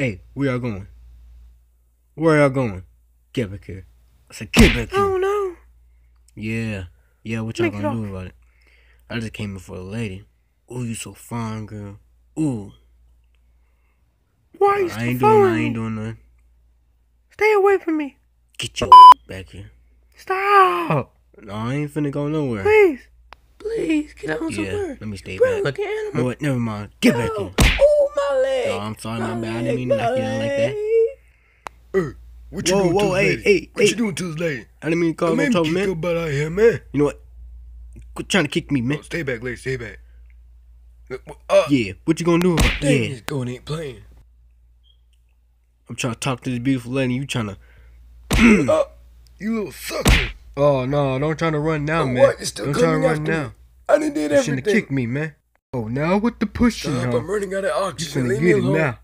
Hey, where y'all going? Where y'all going? Get back here. I said, get back here. I here. don't know. Yeah, yeah, what y'all Make gonna do off. about it? I just came in for a lady. Ooh, you so fine, girl. Ooh, Why are you I still ain't doing, I ain't doing nothing. Stay away from me. Get your back here. Stop. No, I ain't finna go nowhere. Please. Please, get out Yeah, somewhere. let me stay Bro, back. look at You know animal. what? Never mind. Get back here. Oh, my leg. I'm sorry, my My bad. I didn't mean to leg, knock you my down like that. leg. What you Whoa, doing whoa, to this hey, lady? hey, what hey. you doing to this lady? I didn't mean to cause Come no in, trouble, kick man. your butt out here, man. You know what? Quit trying to kick me, man. Oh, stay back, lady. Stay back. Uh, Yeah, what you gonna do about it? dang, Yeah, this going ain't playing. I'm trying to talk to this beautiful lady. You trying to? Uh, you little sucker. Oh no, don't try to run now, Oh, man. what? You still don't try to coming run after now. me? I done did You shouldn't have everything. kicked me, man. Oh, now with the pushing, Stop, huh? I'm running out of You oxygen. finna Leave me get it alone. now.